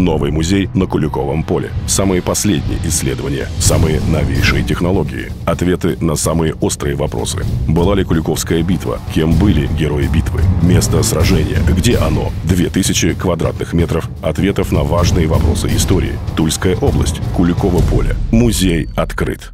Новый музей на Куликовом поле. Самые последние исследования, самые новейшие технологии, ответы на самые острые вопросы. Была ли Куликовская битва? Кем были герои битвы? Место сражения? Где оно? 2000 квадратных метров ответов на важные вопросы истории. Тульская область. Куликово поле. Музей открыт.